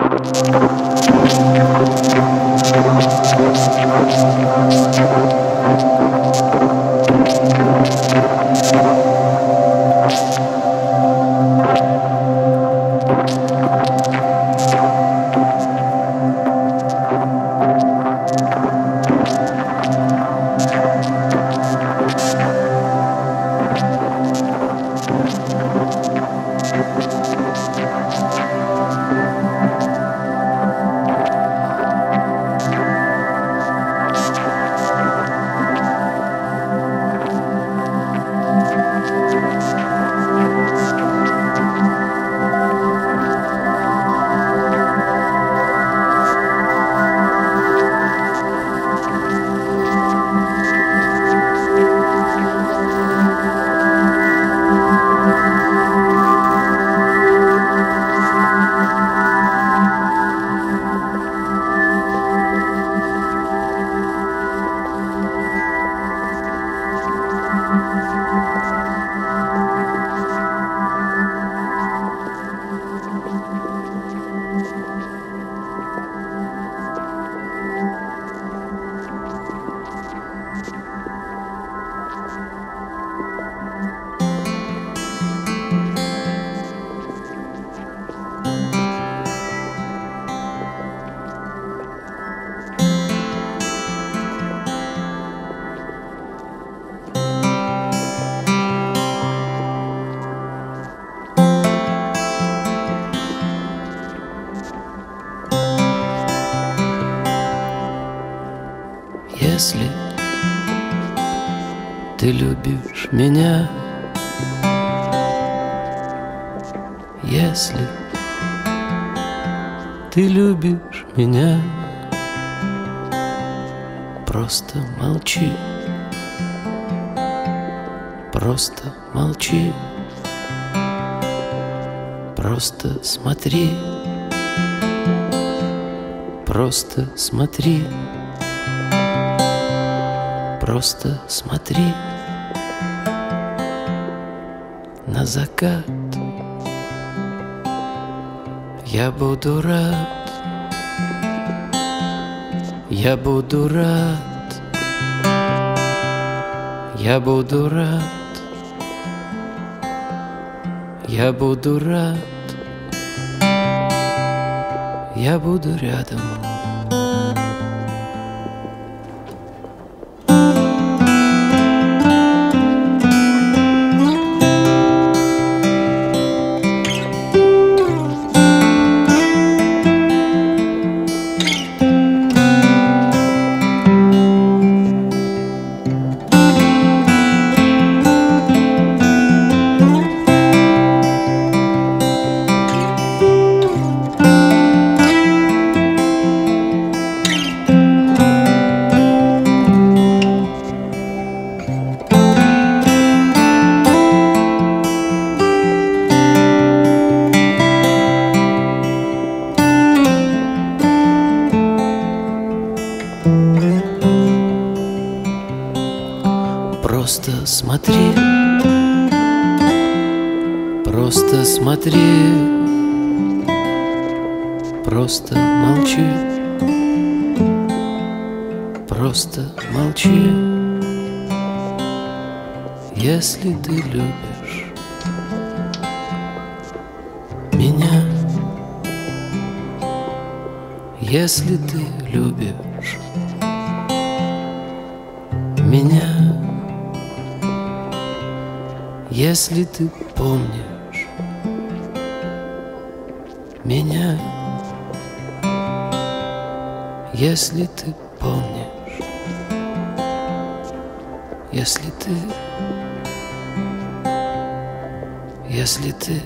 Thank you. Если ты любишь меня, если ты любишь меня, просто молчи, просто молчи, просто смотри, просто смотри. Просто смотри на закат. Я буду рад, я буду рад, я буду рад, я буду рад, я буду рядом. Просто смотри, просто молчи, просто молчи, если ты любишь меня, если ты любишь меня. Если ты помнишь меня, если ты помнишь, если ты, если ты,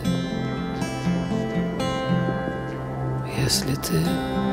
если ты.